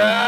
Ah!